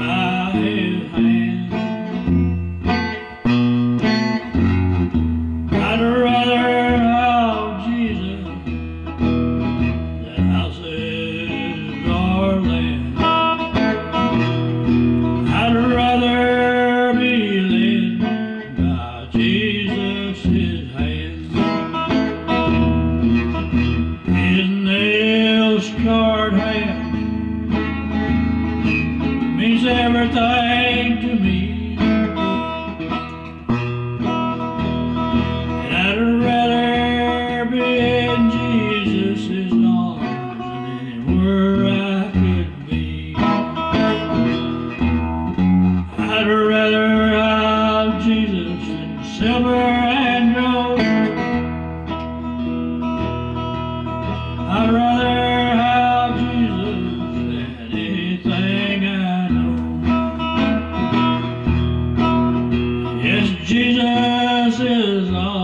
my everything to me. And I'd rather be in Jesus' arms than anywhere I could be. I'd rather have Jesus in silver and gold. Jesus is all.